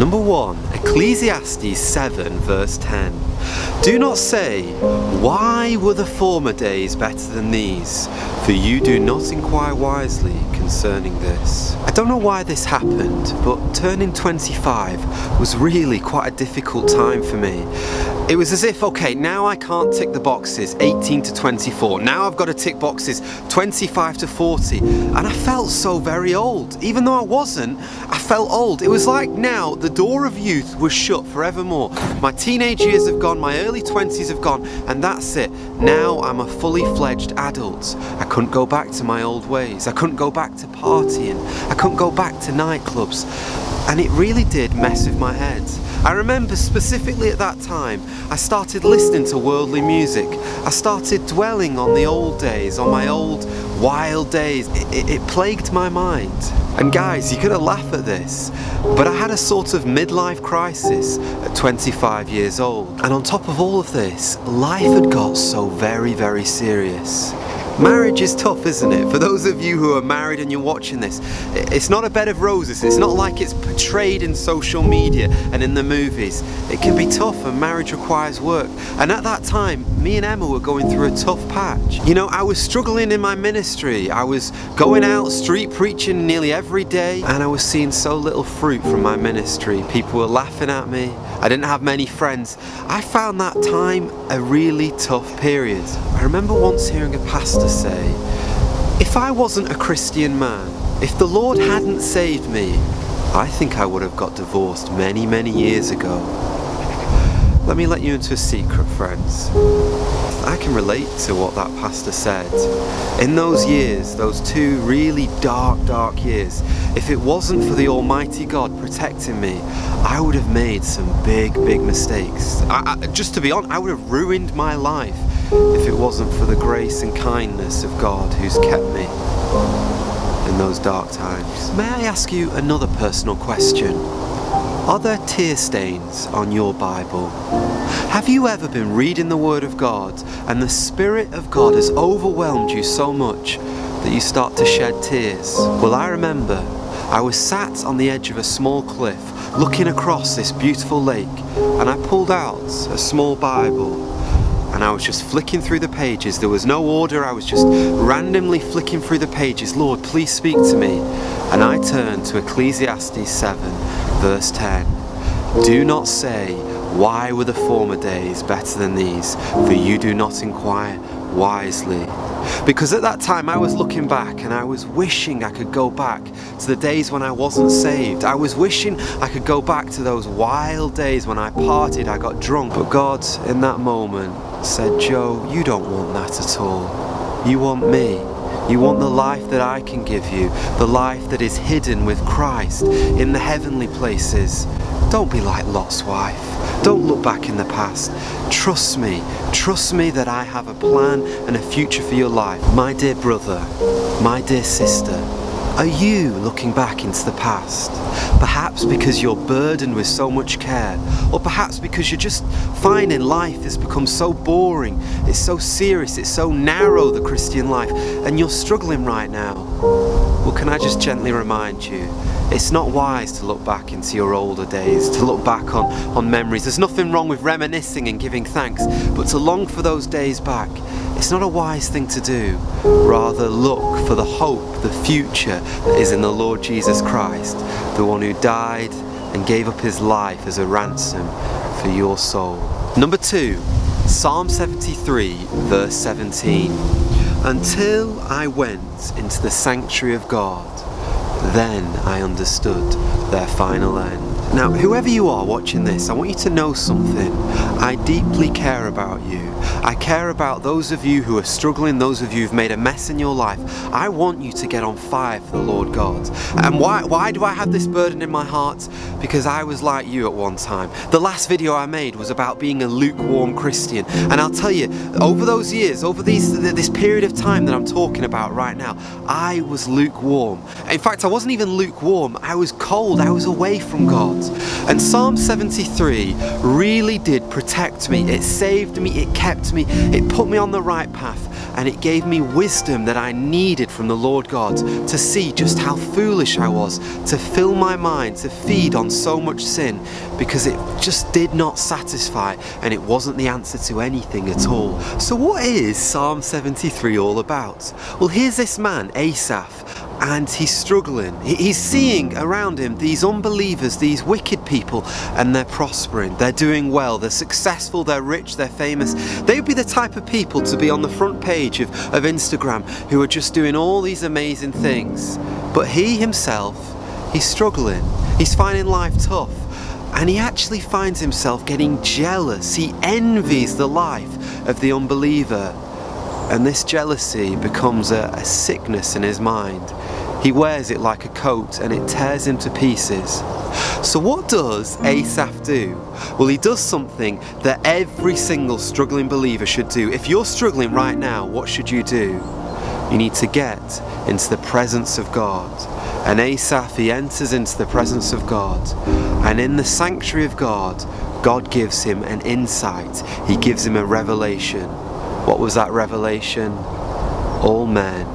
Number 1, Ecclesiastes 7 verse 10. Do not say, Why were the former days better than these? For you do not inquire wisely concerning this. I don't know why this happened, but turning 25 was really quite a difficult time for me. It was as if, okay, now I can't tick the boxes 18 to 24. Now I've got to tick boxes 25 to 40. And I felt so very old. Even though I wasn't, I felt old. It was like now the door of youth was shut forevermore. My teenage years have gone, my early 20s have gone, and that's it. Now I'm a fully fledged adult. I couldn't go back to my old ways. I couldn't go back to partying. I couldn't go back to nightclubs. And it really did mess with my head. I remember specifically at that time, I started listening to worldly music. I started dwelling on the old days, on my old wild days. It, it, it plagued my mind. And guys, you're gonna laugh at this, but I had a sort of midlife crisis at 25 years old. And on top of all of this, life had got so very, very serious. Marriage is tough, isn't it? For those of you who are married and you're watching this, it's not a bed of roses. It's not like it's portrayed in social media and in the movies. It can be tough and marriage requires work. And at that time, me and Emma were going through a tough patch. You know, I was struggling in my ministry. I was going out street preaching nearly every day and I was seeing so little fruit from my ministry. People were laughing at me. I didn't have many friends. I found that time a really tough period. I remember once hearing a pastor say, if I wasn't a Christian man, if the Lord hadn't saved me, I think I would have got divorced many, many years ago. Let me let you into a secret, friends. I can relate to what that pastor said. In those years, those two really dark, dark years, if it wasn't for the Almighty God protecting me, I would have made some big, big mistakes. I, I, just to be honest, I would have ruined my life if it wasn't for the grace and kindness of God who's kept me in those dark times. May I ask you another personal question? Are there tear stains on your Bible? Have you ever been reading the Word of God and the Spirit of God has overwhelmed you so much that you start to shed tears? Well, I remember I was sat on the edge of a small cliff looking across this beautiful lake and I pulled out a small Bible and I was just flicking through the pages. There was no order, I was just randomly flicking through the pages. Lord, please speak to me. And I turned to Ecclesiastes 7, verse 10. Do not say, Why were the former days better than these? For you do not inquire wisely. Because at that time I was looking back and I was wishing I could go back to the days when I wasn't saved. I was wishing I could go back to those wild days when I partied, I got drunk. But God, in that moment, said, Joe, you don't want that at all. You want me. You want the life that I can give you, the life that is hidden with Christ in the heavenly places. Don't be like Lot's wife. Don't look back in the past. Trust me. Trust me that I have a plan and a future for your life. My dear brother, my dear sister, are you looking back into the past? Perhaps because you're burdened with so much care, or perhaps because you're just finding life has become so boring, it's so serious, it's so narrow, the Christian life, and you're struggling right now. Well, can I just gently remind you, it's not wise to look back into your older days, to look back on, on memories. There's nothing wrong with reminiscing and giving thanks, but to long for those days back, it's not a wise thing to do. Rather, look for the hope, the future that is in the Lord Jesus Christ, the one who died and gave up his life as a ransom for your soul. Number two, Psalm 73, verse 17. Until I went into the sanctuary of God, then I understood their final end. Now, whoever you are watching this, I want you to know something. I deeply care about you. I care about those of you who are struggling, those of you who've made a mess in your life. I want you to get on fire for the Lord God. And why, why do I have this burden in my heart? Because I was like you at one time. The last video I made was about being a lukewarm Christian. And I'll tell you, over those years, over these, this period of time that I'm talking about right now, I was lukewarm. In fact, I wasn't even lukewarm. I was cold. I was away from God. And Psalm 73 really did protect me. It saved me. It kept me. It put me on the right path. and it gave me wisdom that I needed from the Lord God to see just how foolish I was to fill my mind to feed on so much sin because it just did not satisfy and it wasn't the answer to anything at all. So, what is Psalm 73 all about? Well, here's this man, Asaph, and he's struggling. He's seeing around him these unbelievers, these wicked people, and they're prospering. They're doing well. They're successful. They're rich. They're famous. They would be the type of people to be on the front page of, of Instagram who are just doing all these amazing things. But he himself, he's struggling. He's finding life tough. And he actually finds himself getting jealous. He envies the life of the unbeliever. And this jealousy becomes a, a sickness in his mind. He wears it like a coat and it tears him to pieces. So what does Asaph do? Well, he does something that every single struggling believer should do. If you're struggling right now, what should you do? You need to get into the presence of God. And Asaph, he enters into the presence of God. And in the sanctuary of God, God gives him an insight. He gives him a revelation. What was that revelation? All men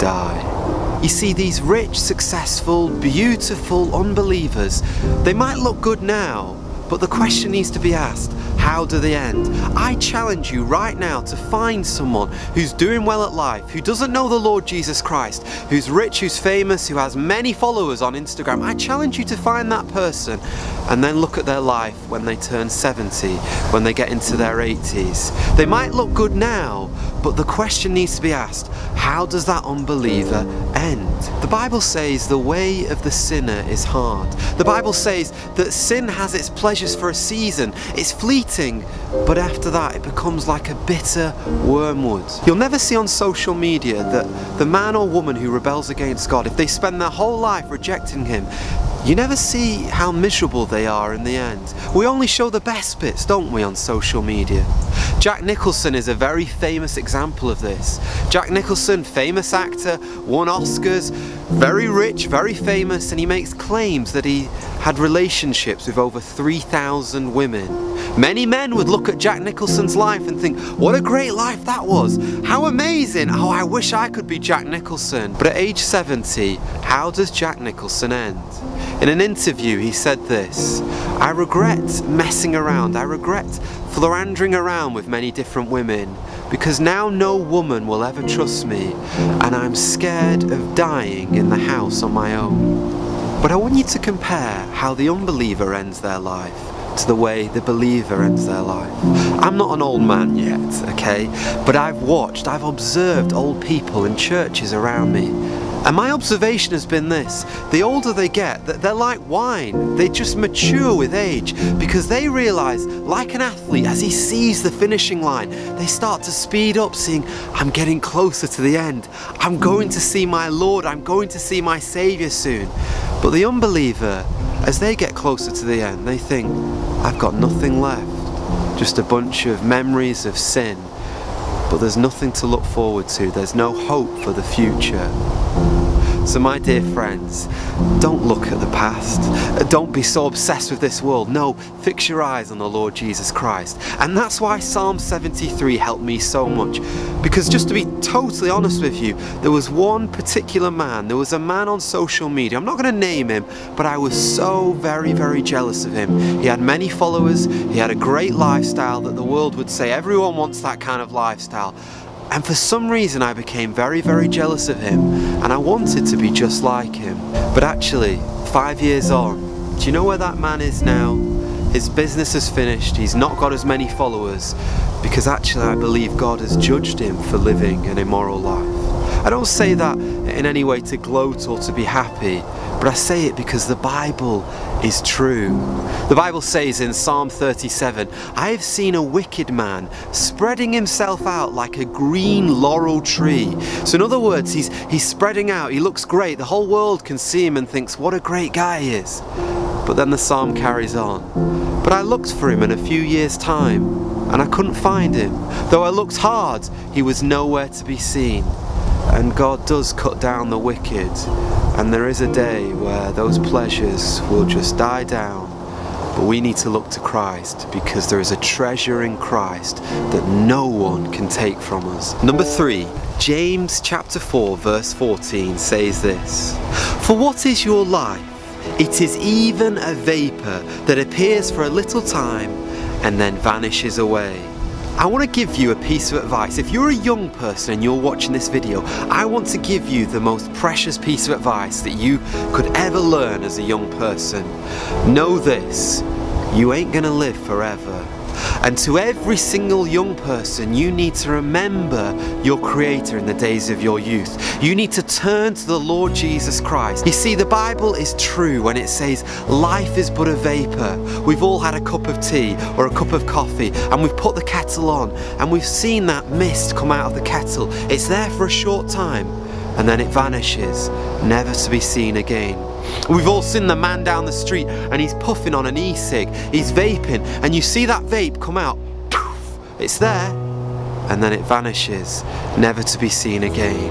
die. You see, these rich, successful, beautiful unbelievers, they might look good now, but the question needs to be asked how do they end? I challenge you right now to find someone who's doing well at life, who doesn't know the Lord Jesus Christ, who's rich, who's famous, who has many followers on Instagram. I challenge you to find that person and then look at their life when they turn 70, when they get into their 80s. They might look good now, but the question needs to be asked how does that unbeliever end? The Bible says the way of the sinner is hard. The Bible says that sin has its pleasures for a season, it's fleeting, but after that it becomes like a bitter wormwood. You'll never see on social media that the man or woman who rebels against God, if they spend their whole life rejecting Him, you never see how miserable they are in the end. We only show the best bits, don't we, on social media? Jack Nicholson is a very famous example of this. Jack Nicholson, famous actor, won Oscars, very rich, very famous, and he makes claims that he had relationships with over 3,000 women. Many men would look at Jack Nicholson's life and think, what a great life that was. How amazing. Oh, I wish I could be Jack Nicholson. But at age 70, how does Jack Nicholson end? In an interview, he said this I regret messing around, I regret floundering around with many different women because now no woman will ever trust me and I'm scared of dying in the house on my own. But I want you to compare how the unbeliever ends their life to the way the believer ends their life. I'm not an old man yet, okay? But I've watched, I've observed old people in churches around me and my observation has been this the older they get, they're like wine. They just mature with age because they realize, like an athlete, as he sees the finishing line, they start to speed up, seeing, I'm getting closer to the end. I'm going to see my Lord. I'm going to see my Savior soon. But the unbeliever, as they get closer to the end, they think, I've got nothing left. Just a bunch of memories of sin but there's nothing to look forward to. There's no hope for the future. So my dear friends, don't look at the past. Don't be so obsessed with this world. No, fix your eyes on the Lord Jesus Christ. And that's why Psalm 73 helped me so much. Because just to be totally honest with you, there was one particular man, there was a man on social media, I'm not going to name him, but I was so very, very jealous of him. He had many followers, he had a great lifestyle that the world would say everyone wants that kind of lifestyle. And for some reason I became very, very jealous of him and I wanted to be just like him. But actually, five years on, do you know where that man is now? His business has finished, he's not got as many followers because actually I believe God has judged him for living an immoral life. I don't say that in any way to gloat or to be happy, but I say it because the Bible is true. The Bible says in Psalm 37, I have seen a wicked man spreading himself out like a green laurel tree. So in other words, he's, he's spreading out, he looks great, the whole world can see him and thinks, what a great guy he is. But then the psalm carries on. But I looked for him in a few years' time, and I couldn't find him. Though I looked hard, he was nowhere to be seen. And God does cut down the wicked, and there is a day where those pleasures will just die down. But we need to look to Christ because there is a treasure in Christ that no one can take from us. Number three, James chapter 4 verse 14 says this For what is your life? It is even a vapour that appears for a little time and then vanishes away. I want to give you a piece of advice. If you're a young person and you're watching this video, I want to give you the most precious piece of advice that you could ever learn as a young person. Know this, you ain't gonna live forever. And to every single young person, you need to remember your Creator in the days of your youth. You need to turn to the Lord Jesus Christ. You see, the Bible is true when it says life is but a vapor. We've all had a cup of tea or a cup of coffee and we've put the kettle on and we've seen that mist come out of the kettle. It's there for a short time and then it vanishes, never to be seen again. We've all seen the man down the street and he's puffing on an e-cig, he's vaping, and you see that vape come out, it's there, and then it vanishes, never to be seen again.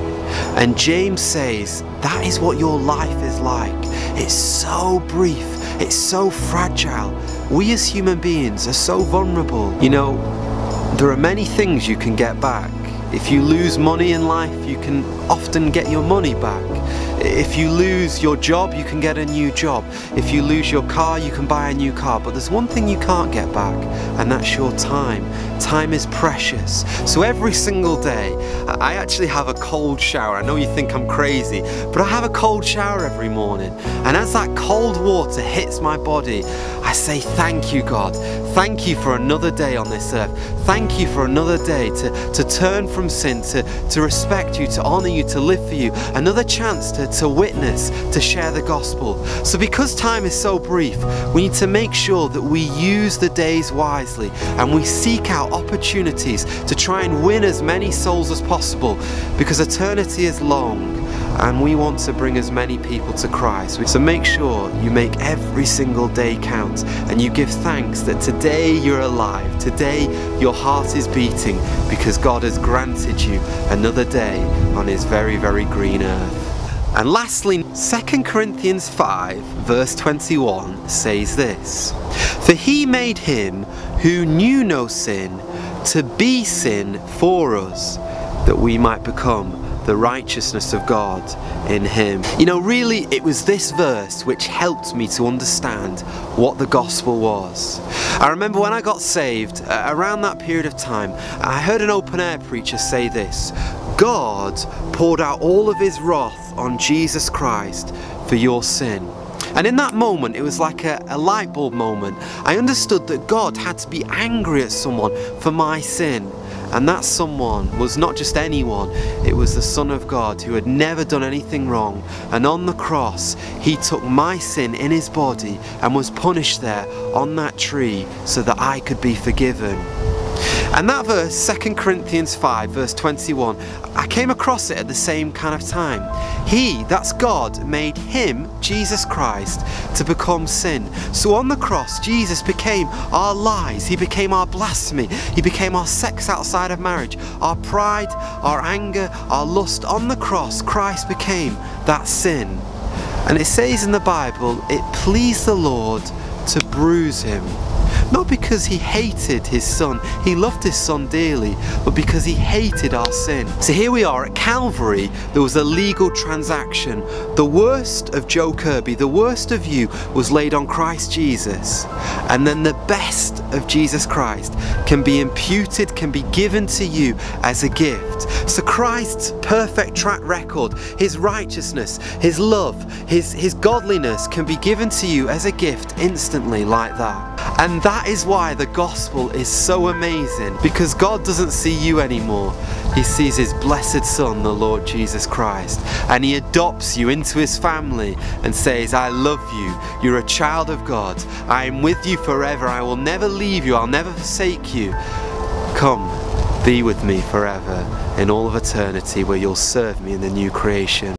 And James says that is what your life is like. It's so brief, it's so fragile. We as human beings are so vulnerable. You know, there are many things you can get back. If you lose money in life, you can often get your money back. If you lose your job, you can get a new job. If you lose your car, you can buy a new car. But there's one thing you can't get back, and that's your time. Time is precious. So every single day, I actually have a cold shower. I know you think I'm crazy, but I have a cold shower every morning. And as that cold water hits my body, I say, Thank you, God. Thank you for another day on this earth. Thank you for another day to, to turn from sin, to, to respect you, to honor you, to live for you. Another chance to to witness, to share the gospel. So, because time is so brief, we need to make sure that we use the days wisely and we seek out opportunities to try and win as many souls as possible because eternity is long and we want to bring as many people to Christ. So make sure you make every single day count and you give thanks that today you're alive, today your heart is beating because God has granted you another day on his very, very green earth. And lastly, 2 Corinthians 5 verse 21 says this, For he made him who knew no sin to be sin for us, that we might become the righteousness of God in him. You know, really, it was this verse which helped me to understand what the gospel was. I remember when I got saved, uh, around that period of time, I heard an open air preacher say this God poured out all of his wrath on Jesus Christ for your sin. And in that moment, it was like a, a, light bulb moment. I understood that God had to be angry at someone for my sin. And that someone was not just anyone, it was the Son of God who had never done anything wrong. And on the cross, he took my sin in his body and was punished there on that tree so that I could be forgiven. And that verse, 2 Corinthians 5, verse 21, I came across it at the same kind of time. He, that's God, made him, Jesus Christ, to become sin. So on the cross, Jesus became our lies, he became our blasphemy, he became our sex outside of marriage, our pride, our anger, our lust. On the cross, Christ became that sin. And it says in the Bible, it pleased the Lord to bruise him. Not because he hated his son, he loved his son dearly, but because he hated our sin. So here we are at Calvary, there was a legal transaction. The worst of Joe Kirby, the worst of you, was laid on Christ Jesus. And then the best of Jesus Christ can be imputed, can be given to you as a gift. So Christ's perfect track record, his righteousness, his love, his, his godliness can be given to you as a gift instantly like that. And that is why the gospel is so amazing because God doesn't see you anymore. He sees his blessed son, the Lord Jesus Christ, and he adopts you into his family and says, I love you. You're a child of God. I am with you forever. I will never leave you. I'll never forsake you. Come, be with me forever in all of eternity where you'll serve me in the new creation.